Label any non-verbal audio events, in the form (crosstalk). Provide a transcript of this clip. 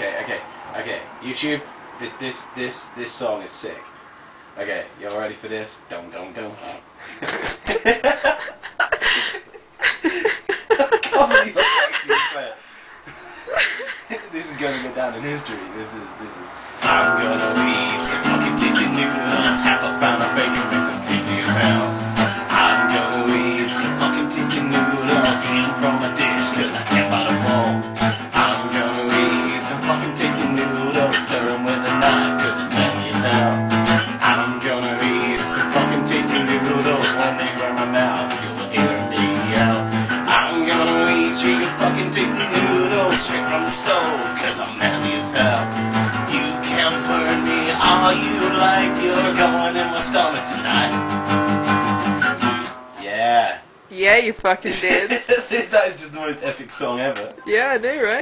okay, okay, okay. YouTube, this this this this song is sick. Okay, y'all ready for this? Dum dum dum. (laughs) (laughs) This is gonna go down in history. This is this is. I'm gonna noodles, stir 'em with a knife cause it's plenty of now. I'm gonna eat the fucking chicken noodles when they burn my mouth, you'll hear me out. I'm gonna eat chicken fucking chicken noodles straight from the stove cause I'm manly as hell. You can burn me all you like, you're going in my stomach tonight. Yeah. Yeah, you fucking did. (laughs) that is just the most epic song ever. yeah, I know, right?